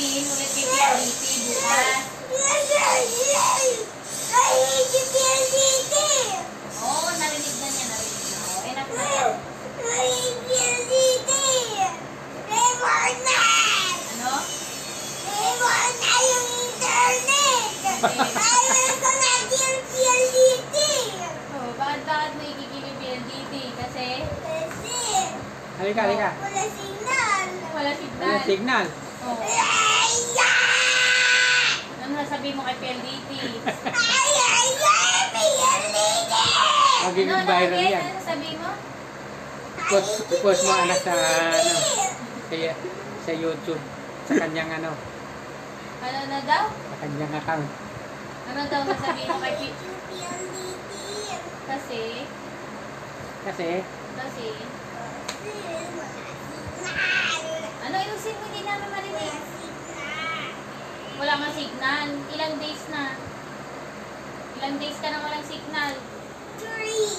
sabihin ulit kay PLDT bukas. Oo, oh, narinig na niya, narinig na. Oh, enough na yan. Ano? Oh, bakit bakit mo igigil yung PLDT? Kasi Halika, halika. wala Wala signal. signal. Oh, sasabihin mo kay PLDT? Magiging Ano, viral again? yan. Ano sasabihin mo? Post, post mo anak sa ano, kaya, sa YouTube. Sa kanyang ano, Ano na daw? sa kanyang account. Ano daw sasabihin mo kay P... Kasi, Kasi, kasi, ano Wala nga signal. Ilang days na? Ilang days ka na walang signal? Three.